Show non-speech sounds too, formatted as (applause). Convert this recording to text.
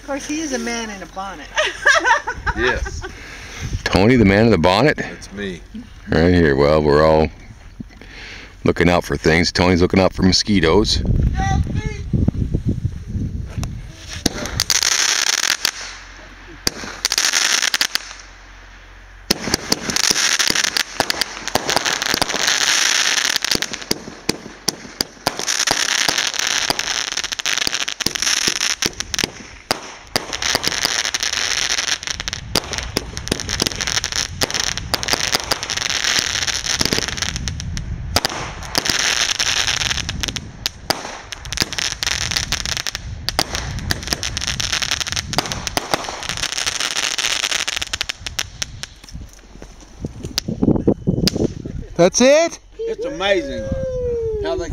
Of course, he is a man in a bonnet. (laughs) Yes, Tony, the man in the bonnet, that's me. right here. Well, we're all looking out for things. Tony's looking out for mosquitoes. That's it? It's amazing how they